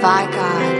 thy God.